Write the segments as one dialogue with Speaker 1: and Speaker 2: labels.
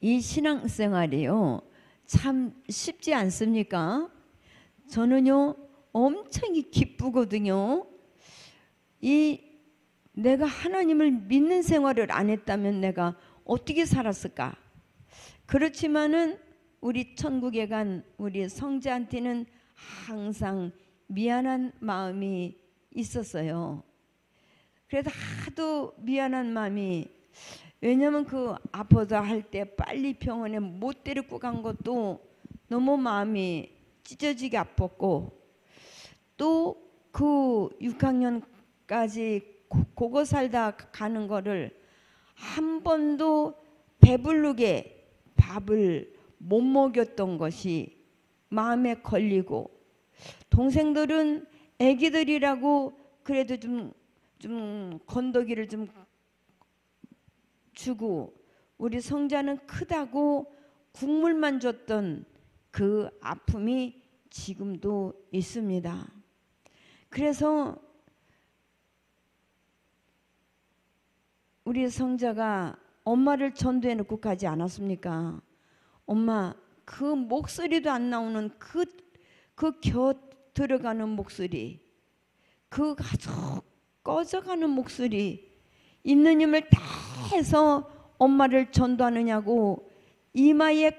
Speaker 1: 이 신앙생활이요 참 쉽지 않습니까? 저는요 엄청 기쁘거든요. 이 내가 하나님을 믿는 생활을 안 했다면 내가 어떻게 살았을까? 그렇지만은 우리 천국에 간 우리 성자한테는 항상 미안한 마음이 있었어요. 그래서 하도 미안한 마음이 왜냐면 그 아파서 할 때 빨리 병원에 못 데리고 간 것도 너무 마음이 찢어지게 아팠고 또 그 6학년까지 고거 살다 가는 거를 한 번도 배부르게 밥을 못 먹였던 것이 마음에 걸리고 동생들은 애기들이라고 그래도 좀, 좀 건더기를 좀 주고 우리 성자는 크다고 국물만 줬던 그 아픔이 지금도 있습니다. 그래서 우리 성자가 엄마를 전도해 놓고 가지 않았습니까? 엄마 그 목소리도 안 나오는 그 그 곁 들어가는 목소리 그 아주 꺼져가는 목소리 있는 힘을 다 해서 엄마를 전도하느냐고 이마에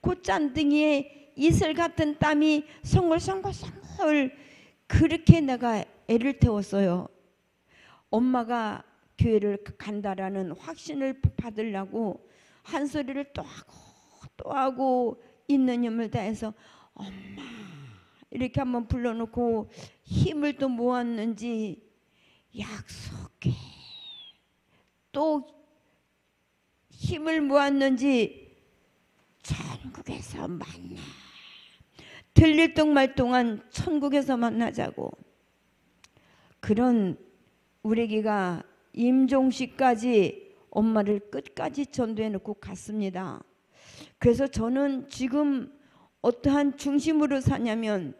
Speaker 1: 콧잔등이에 이슬 같은 땀이 송글송글송글 그렇게 내가 애를 태웠어요. 엄마가 교회를 간다라는 확신을 받으려고 한 소리를 또 하고 또 하고 있는 힘을 다해서 엄마 이렇게 한번 불러놓고 힘을 또 모았는지 약속해 또 힘을 모았는지 천국에서 만나 들릴 동말 동안 천국에서 만나자고 그런 우리기가 임종식까지 엄마를 끝까지 전도해 놓고 갔습니다. 그래서 저는 지금 어떠한 중심으로 사냐면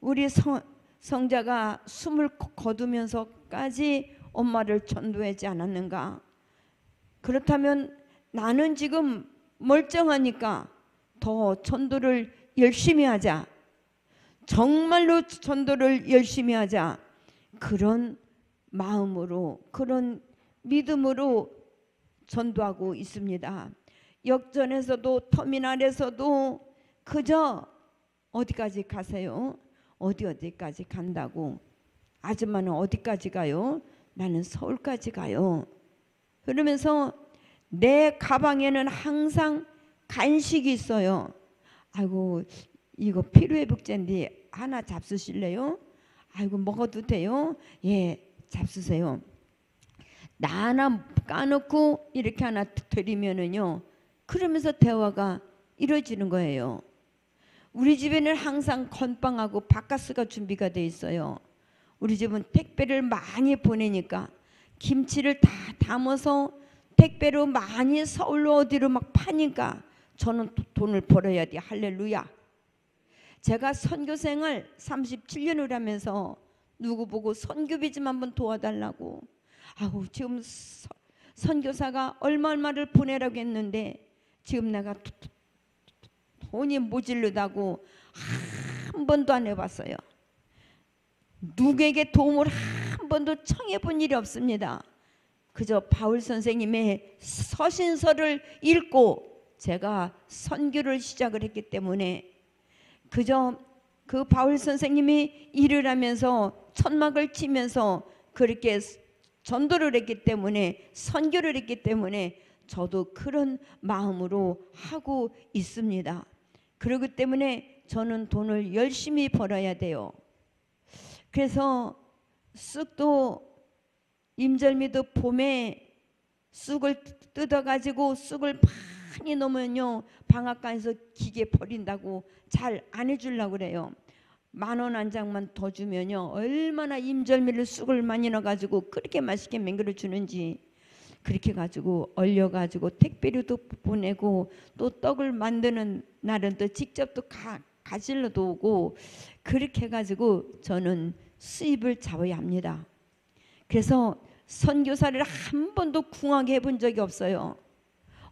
Speaker 1: 우리 성, 성자가 숨을 거두면서까지 엄마를 전도하지 않았는가? 그렇다면 나는 지금 멀쩡하니까 더 전도를 열심히 하자. 정말로 전도를 열심히 하자. 그런 마음으로 그런 믿음으로 전도하고 있습니다. 역전에서도 터미널에서도 그저 어디까지 가세요? 어디 어디까지 간다고? 아줌마는 어디까지 가요? 나는 서울까지 가요. 그러면서 내 가방에는 항상 간식이 있어요. 아이고 이거 피로회복제인데 하나 잡수실래요? 아이고 먹어도 돼요? 예 잡수세요. 나 하나 까놓고 이렇게 하나 드리면은요. 그러면서 대화가 이루어지는 거예요. 우리 집에는 항상 건빵하고 바카스가 준비가 돼 있어요. 우리 집은 택배를 많이 보내니까 김치를 다 담아서 택배로 많이 서울로 어디로 막 파니까 저는 돈을 벌어야 돼. 할렐루야. 제가 선교생을 37년을 하면서 누구 보고 선교비 좀 한번 도와달라고. 아우 지금 서, 선교사가 얼마 얼마를 보내라고 했는데 지금 내가 돈이 모질르다고 한 번도 안 해봤어요. 누구에게 도움을 한 번도 청해 본 일이 없습니다. 그저 바울 선생님의 서신서를 읽고 제가 선교를 시작을 했기 때문에 그저 그 바울 선생님이 일을 하면서 천막을 치면서 그렇게 전도를 했기 때문에 선교를 했기 때문에 저도 그런 마음으로 하고 있습니다. 그렇기 때문에 저는 돈을 열심히 벌어야 돼요. 그래서 쑥도 임절미도 봄에 쑥을 뜯어가지고 쑥을 많이 넣으면요 방앗간에서 기계 버린다고 잘 안 해주려고 그래요. 만 원 한 장만 더 주면요 얼마나 임절미를 쑥을 많이 넣어가지고 그렇게 맛있게 맹글어 주는지 그렇게 가지고 얼려 가지고 택배료도 보내고 또 떡을 만드는 날은 또 직접 또 가, 가실러도 오고 그렇게 가지고 저는 수입을 잡아야 합니다. 그래서 선교사를 한 번도 궁하게 해본 적이 없어요.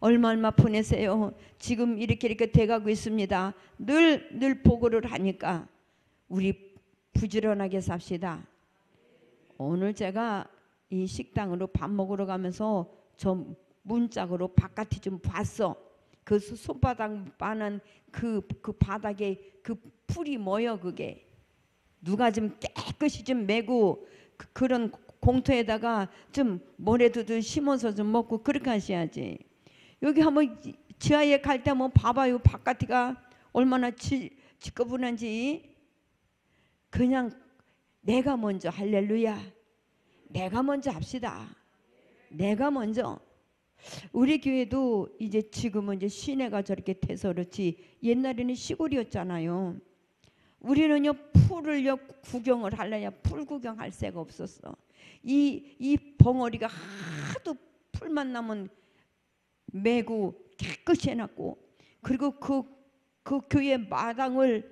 Speaker 1: 얼마 얼마 보내세요. 지금 이렇게 이렇게 돼가고 있습니다. 늘 늘 보고를 하니까 우리 부지런하게 삽시다. 오늘 제가 이 식당으로 밥 먹으러 가면서 저 문짝으로 바깥이 좀 봤어. 그 소- 손바닥 많은 그, 그 바닥에 그 풀이 뭐여 그게 누가 좀 깨끗이 좀 메고 그, 그런 공터에다가 좀 모래도 좀 심어서 좀 먹고 그렇게 하셔야지. 여기 한번 지- 지하에 갈 때 한번 봐봐요. 바깥이가 얼마나 지, 지꺼분한지. 그냥 내가 먼저 할렐루야. 내가 먼저 합시다. 내가 먼저. 우리 교회도 이제 지금은 이제 시내가 저렇게 돼서 그렇지 옛날에는 시골이었잖아요. 우리는요 풀을요 구경을 할래야 풀 구경할 새가 없었어. 이 이 벙어리가 하도 풀만 나면 매고 깨끗이 해놨고 그리고 그그 교회 마당을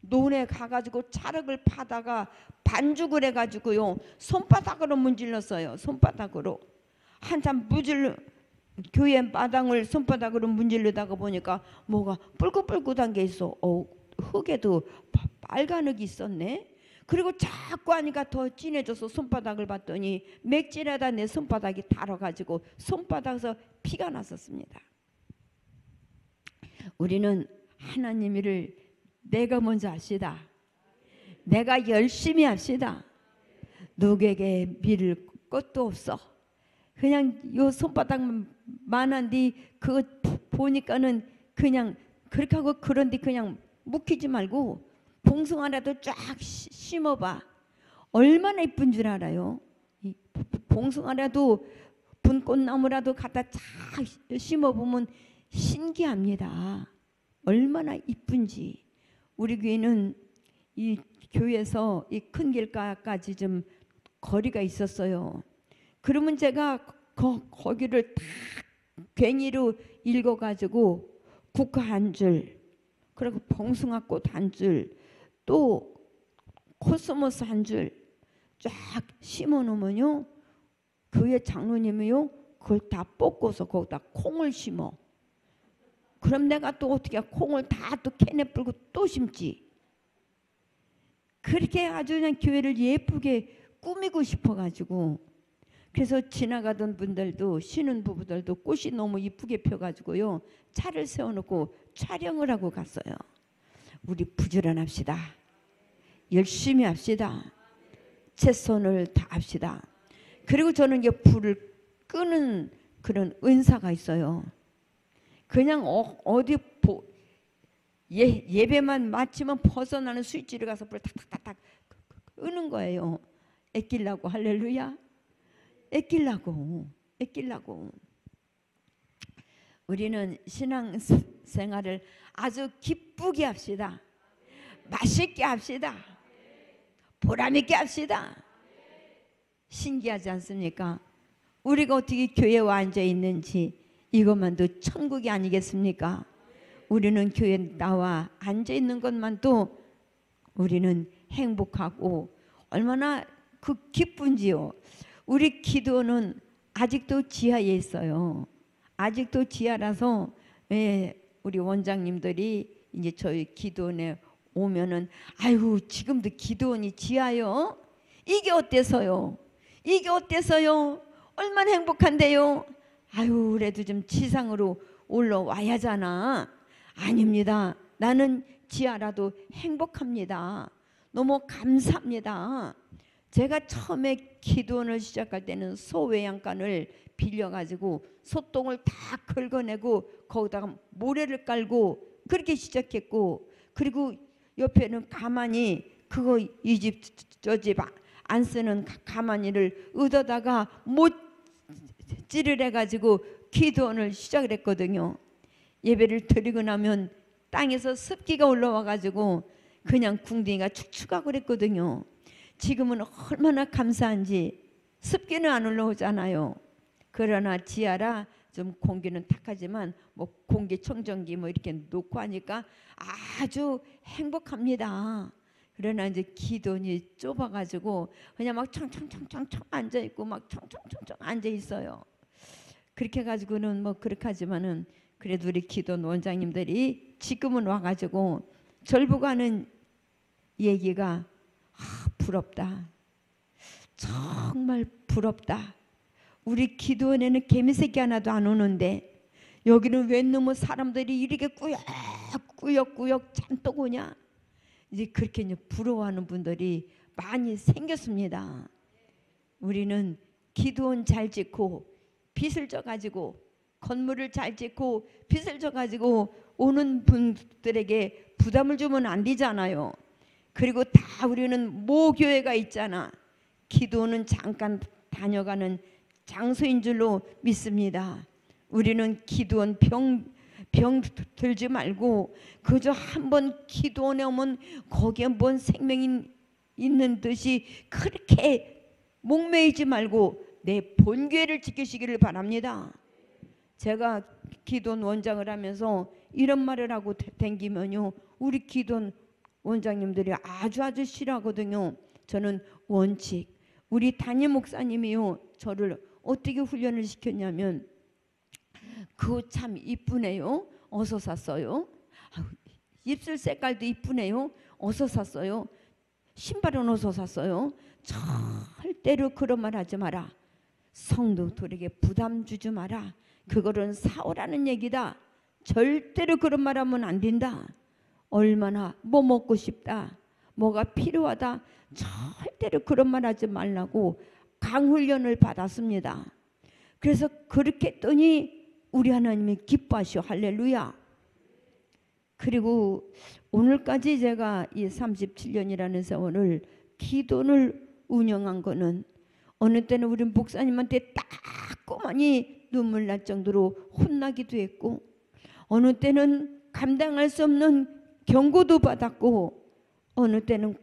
Speaker 1: 논에 가가지고 차흙을 파다가 반죽을 해가지고요 손바닥으로 문질렀어요 손바닥으로. 한참 무질 교회 마당을 손바닥으로 문질르다가 보니까 뭐가 뿔긋뿔긋한 게 있어. 어, 흙에도 파- 빨간 흙이 있었네 그리고 자꾸 하니까 더 진해져서 손바닥을 봤더니 맥질하다 내 손바닥이 달아가지고 손바닥에서 피가 났었습니다 우리는 하나님 일을 내가 먼저 합시다. 내가 열심히 합시다. 누구에게 밀을 것도 없어. 그냥 요 손바닥만한디 그거 보니까는 그냥 그렇게 하고 그런데 그냥 묵히지 말고 봉숭아라도 쫙 시- 심어봐. 얼마나 이쁜 줄 알아요? 이 봉숭아라도 분꽃나무라도 갖다 쫙 심어보면 신기합니다. 얼마나 이쁜지. 우리 교회는 이 교회에서 이 큰 길가까지 좀 거리가 있었어요. 그러면 제가 거, 거기를 다 괭이로 읽어가지고 국화 한 줄, 그리고 봉숭아꽃 한 줄, 또 코스모스 한 줄 쫙 심어 놓으면요, 교회 장로님이요, 그걸 다 뽑고서 거기다 콩을 심어. 그럼 내가 또 어떻게 콩을 다 또 캔에 불고 또 심지. 그렇게 아주 그냥 교회를 예쁘게 꾸미고 싶어가지고 그래서 지나가던 분들도 쉬는 부부들도 꽃이 너무 이쁘게 펴가지고요 차를 세워놓고 촬영을 하고 갔어요. 우리 부지런합시다. 열심히 합시다. 최선을 다합시다. 그리고 저는 이제 불을 끄는 그런 은사가 있어요. 그냥 어, 디 보, 예, 예배만 마치면 벗어나는 스위치를 가서 불 탁탁탁탁 끄는 거예요. 애끼려고 할렐루야. 애끼려고 애끼려고. 우리는 신앙 생활을 아주 기쁘게 합시다. 맛있게 합시다. 보람 있게 합시다. 신기하지 않습니까? 우리가 어떻게 교회에 앉아 있는지 이것만도 천국이 아니겠습니까? 우리는 교회에 나와 앉아 있는 것만도 우리는 행복하고 얼마나 그 기쁜지요. 우리 기도는 아직도 지하에 있어요. 아직도 지하라서 예, 우리 원장님들이 이제 저희 기도원에 오면은 아이고 지금도 기도원이 지하요. 이게 어때서요? 이게 어때서요? 얼마나 행복한데요? 아유 그래도 좀 지상으로 올라와야잖아. 아닙니다. 나는 지하라도 행복합니다. 너무 감사합니다. 제가 처음에 기도원을 시작할 때는 소외양간을 빌려가지고 소똥을 다 긁어내고 거기다가 모래를 깔고 그렇게 시작했고 그리고 옆에는 가만히 그거 이 집 저 집 안 쓰는 가- 가만히를 얻어다가 못 찌를 해가지고 기도원을 시작을 했거든요. 예배를 드리고 나면 땅에서 습기가 올라와 가지고 그냥 궁둥이가 축축하고 그랬거든요. 지금은 얼마나 감사한지 습기는 안 올라오잖아요. 그러나 지하라 좀 공기는 탁하지만 뭐 공기청정기 뭐 이렇게 놓고 하니까 아주 행복합니다. 그러나 이제 기돈이 좁아가지고 그냥 막 청청청청청 앉아 있고 막 청청청청 앉아 있어요. 그렇게 가지고는 뭐 그렇게 하지만은 그래도 우리 기도원 원장님들이 지금은 와가지고 절 보고 하는 얘기가 아, 부럽다. 정말 부럽다. 우리 기도원에는 개미새끼 하나도 안 오는데 여기는 웬 놈의 사람들이 이렇게 꾸역꾸역꾸역 잔뜩 오냐? 이제 그렇게 이제 부러워하는 분들이 많이 생겼습니다. 우리는 기도원 잘 짓고 빚을 져 가지고 건물을 잘 짓고 빚을 져 가지고 오는 분들에게 부담을 주면 안 되잖아요. 그리고 다 우리는 모교회가 있잖아. 기도는 잠깐 다녀가는 장소인 줄로 믿습니다. 우리는 기도원 병, 병 들지 말고 그저 한 번 기도원에 오면 거기에 뭔 생명이 있는 듯이 그렇게 목매이지 말고 내 본교회를 지키시기를 바랍니다. 제가 기도원 원장을 하면서 이런 말을 하고 댕기면요. 우리 기도원 원장님들이 아주 아주 싫어하거든요. 저는 원칙. 우리 담임 목사님이요. 저를 어떻게 훈련을 시켰냐면 그거 참 이쁘네요. 어서 샀어요. 입술 색깔도 이쁘네요. 어서 샀어요. 신발은 어서 샀어요. 절대로 그런 말 하지 마라. 성도들에게 부담 주지 마라. 그거는 사오라는 얘기다. 절대로 그런 말 하면 안 된다. 얼마나 뭐 먹고 싶다. 뭐가 필요하다. 절대로 그런 말 하지 말라고 강훈련을 받았습니다. 그래서 그렇게 했더니 우리 하나님이 기뻐하시오. 할렐루야. 그리고 오늘까지 제가 이 37년이라는 세월을 기도를 운영한 거는 어느 때는 우리 목사님한테 따끔하니 눈물 날 정도로 혼나기도 했고 어느 때는 감당할 수 없는 경고도 받았고 어느 때는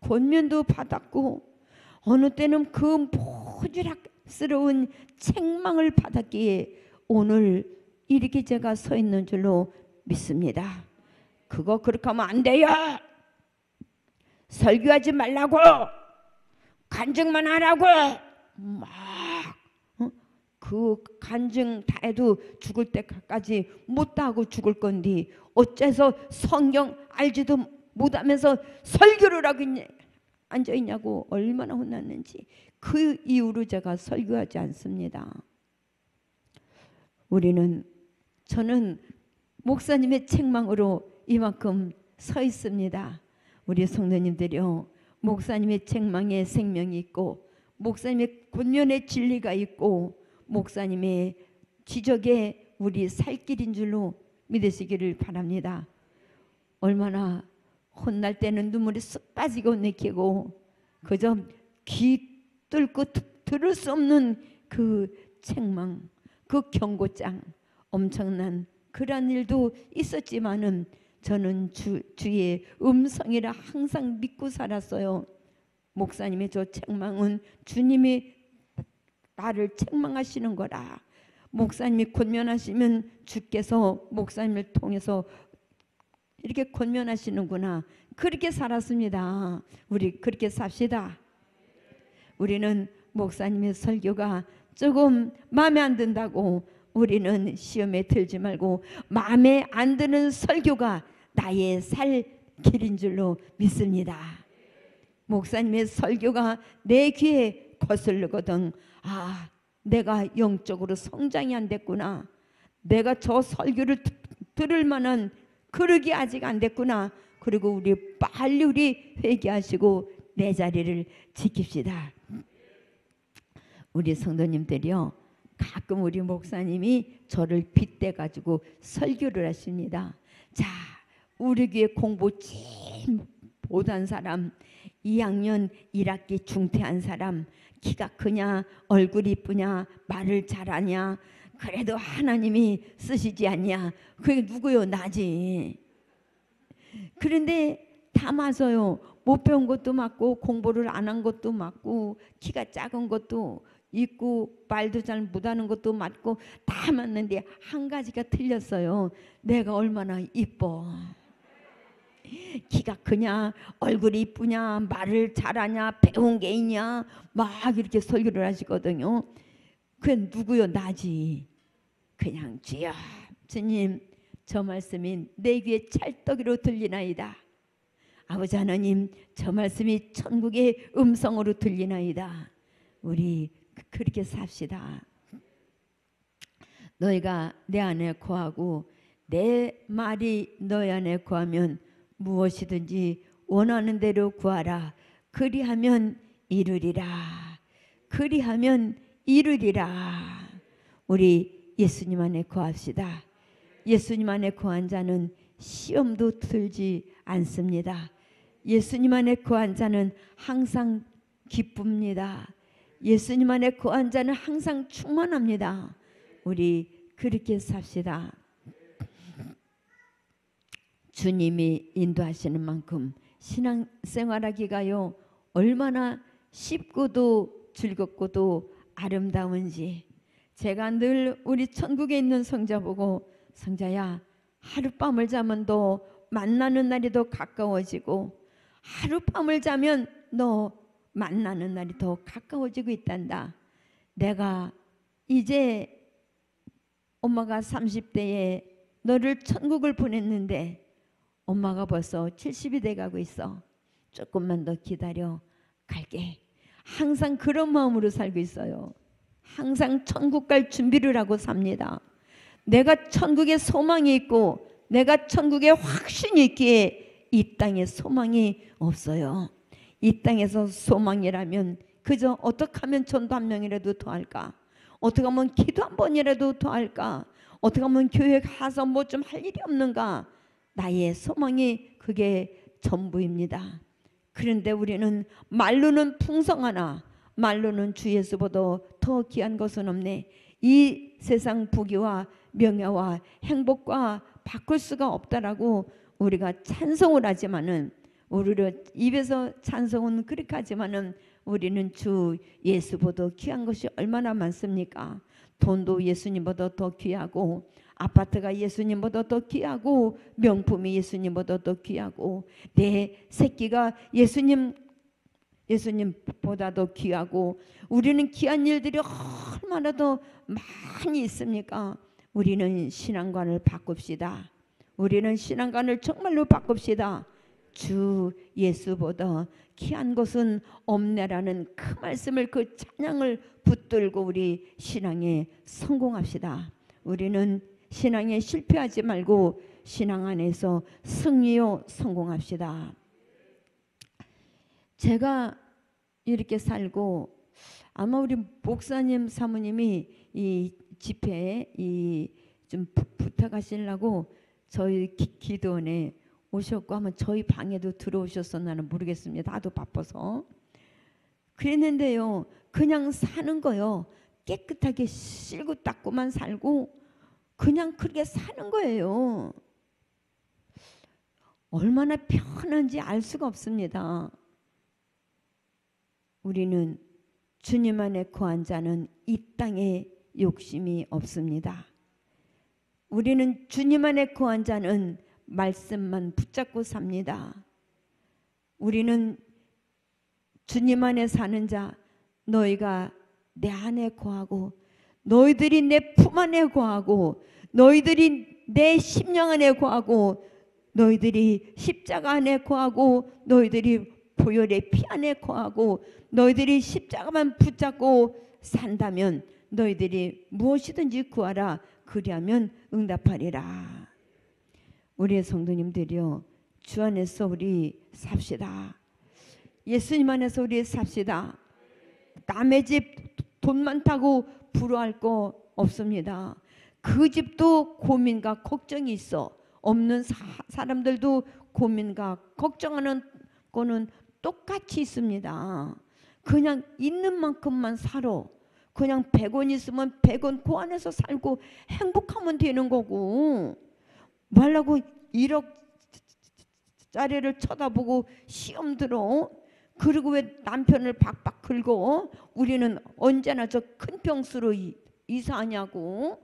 Speaker 1: 권면도 받았고 어느 때는 그 모지락스러운 책망을 받았기에 오늘 이렇게 제가 서 있는 줄로 믿습니다. 그거 그렇게 하면 안 돼요. 설교하지 말라고 간증만 하라고 막그 어? 간증 다 해도 죽을 때까지 못하고 죽을 건디 어째서 성경 알지도 못하면서 설교를 하고 있냐 앉아 있냐고 얼마나 혼났는지 그 이후로 제가 설교하지 않습니다. 우리는 저는 목사님의 책망으로 이만큼 서 있습니다. 우리 성도님들이요. 목사님의 책망에 생명이 있고 목사님의 권면의 진리가 있고 목사님의 지적에 우리 살 길인 줄로 믿으시기를 바랍니다. 얼마나 혼날 때는 눈물이 쑥 빠지고 내키고 그저 귀 뚫고 들을 수 없는 그 책망, 그 경고장 엄청난 그런 일도 있었지만은 저는 주, 주의 음성이라 항상 믿고 살았어요. 목사님의 저 책망은 주님이 나를 책망하시는 거라. 목사님이 권면하시면 주께서 목사님을 통해서 이렇게 권면하시는구나. 그렇게 살았습니다. 우리 그렇게 삽시다. 우리는 목사님의 설교가 조금 마음에 안 든다고 우리는 시험에 들지 말고 마음에 안 드는 설교가 나의 살 길인 줄로 믿습니다. 목사님의 설교가 내 귀에 거슬르거든. 아, 내가 영적으로 성장이 안 됐구나. 내가 저 설교를 들을 만한 그러기 아직 안 됐구나. 그리고 우리 빨리 우리 회개하시고 내 자리를 지킵시다. 우리 성도님들이요. 가끔 우리 목사님이 저를 빗대 가지고 설교를 하십니다. 자, 우리 교회 공부 제일 못한 사람, 2학년 1학기 중퇴한 사람, 키가 크냐, 얼굴이 이쁘냐, 말을 잘하냐, 그래도 하나님이 쓰시지 않냐. 그게 누구요? 나지. 그런데 다 맞아요. 못 배운 것도 맞고 공부를 안 한 것도 맞고 키가 작은 것도 있고 말도 잘 못하는 것도 맞고 다 맞는데 한 가지가 틀렸어요. 내가 얼마나 이뻐. 키가 크냐 얼굴이 이쁘냐 말을 잘하냐 배운 게 있냐 막 이렇게 설교를 하시거든요. 그게 누구요? 나지. 그냥 주여 주님 저 말씀이 내 귀에 찰떡이로 들리나이다. 아버지 하나님 저 말씀이 천국의 음성으로 들리나이다. 우리 그렇게 삽시다. 너희가 내 안에 거하고 내 말이 너희 안에 거하면 무엇이든지 원하는 대로 구하라. 그리하면 이루리라. 그리하면 이루리라. 우리 예수님 안에 거합시다. 예수님 안에 거한 자는 시험도 들지 않습니다. 예수님 안에 거한 자는 항상 기쁩니다. 예수님 안에 거한 자는 항상 충만합니다. 우리 그렇게 삽시다. 주님이 인도하시는 만큼 신앙생활하기가요 얼마나 쉽고도 즐겁고도 아름다운지 제가 늘 우리 천국에 있는 성자 보고 성자야 하룻밤을 자면 너 만나는 날이 더 가까워지고 하룻밤을 자면 너 만나는 날이 더 가까워지고 있단다. 내가 이제 엄마가 30대에 너를 천국을 보냈는데 엄마가 벌써 70이 돼 가고 있어. 조금만 더 기다려 갈게. 항상 그런 마음으로 살고 있어요. 항상 천국 갈 준비를 하고 삽니다. 내가 천국에 소망이 있고 내가 천국에 확신이 있기에 이 땅에 소망이 없어요. 이 땅에서 소망이라면 그저 어떻게 하면 전도 한 명이라도 더 할까? 어떻게 하면 기도 한 번이라도 더 할까? 어떻게 하면 교회 가서 뭐 좀 할 일이 없는가? 나의 소망이 그게 전부입니다. 그런데 우리는 말로는 풍성하나 말로는 주 예수보다 더 귀한 것은 없네. 이 세상 부귀와 명예와 행복과 바꿀 수가 없다라고 우리가 찬송을 하지만은 우리를 입에서 찬송은 그렇게 하지만은 우리는 주 예수보다 귀한 것이 얼마나 많습니까? 돈도 예수님보다 더 귀하고 아파트가 예수님보다 더 귀하고 명품이 예수님보다 더 귀하고 내 새끼가 예수님 예수님보다 더 귀하고 우리는 귀한 일들이 얼마나 더 많이 있습니까? 우리는 신앙관을 바꿉시다. 우리는 신앙관을 정말로 바꿉시다. 주 예수보다 귀한 것은 없네라는 그 말씀을 그 찬양을 붙들고 우리 신앙에 성공합시다. 우리는 신앙에 실패하지 말고 신앙 안에서 승리요 성공합시다. 제가 이렇게 살고 아마 우리 목사님 사모님이 이 집회에 이 좀 부탁하시려고 저희 기, 도원에 오셨고 하면 저희 방에도 들어오셨었나는 모르겠습니다. 나도 바빠서 그랬는데요. 그냥 사는 거요. 깨끗하게 씻고 닦고만 살고 그냥 그렇게 사는 거예요. 얼마나 편한지 알 수가 없습니다. 우리는 주님 안에 거한 자는 이 땅에 욕심이 없습니다. 우리는 주님 안에 거한 자는 말씀만 붙잡고 삽니다. 우리는 주님 안에 사는 자 너희가 내 안에 거하고 너희들이 내 품 안에 거하고 너희들이 내 심령 안에 거하고 너희들이 십자가 안에 거하고 너희들이 보혈의 피 안에 거하고 너희들이 십자가만 붙잡고 산다면 너희들이 무엇이든지 구하라 그리하면 응답하리라. 우리의 성도님들이요 주 안에서 우리 삽시다. 예수님 안에서 우리 삽시다. 남의 집 돈 많다고 부러워할 거 없습니다. 그 집도 고민과 걱정이 있어. 없는 사, 람들도 고민과 걱정하는 거는 똑같이 있습니다. 그냥 있는 만큼만 살아. 그냥 100원 있으면 100원 그 안에서 살고 행복하면 되는 거고 말라고 1억 짜리를 쳐다보고 시험 들어 그리고 왜 남편을 박박 긁어 우리는 언제나 저 큰 평수로 이사하냐고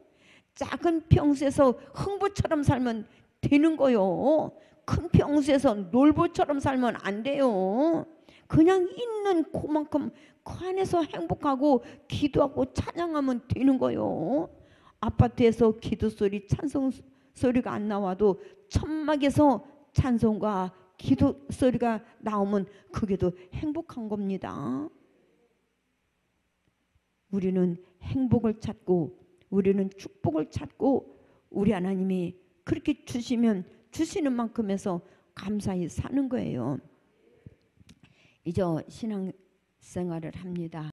Speaker 1: 작은 평수에서 흥부처럼 살면 되는 거요. 큰 평수에서 놀부처럼 살면 안 돼요. 그냥 있는 그만큼 그 안에서 행복하고 기도하고 찬양하면 되는 거요. 아파트에서 기도 소리, 찬송 소리가 안 나와도 천막에서 찬송과 기도 소리가 나오면 그게도 행복한 겁니다. 우리는 행복을 찾고 우리는 축복을 찾고 우리 하나님이 그렇게 주시면 주시는 만큼에서 감사히 사는 거예요. 이제 신앙 생활을 합니다.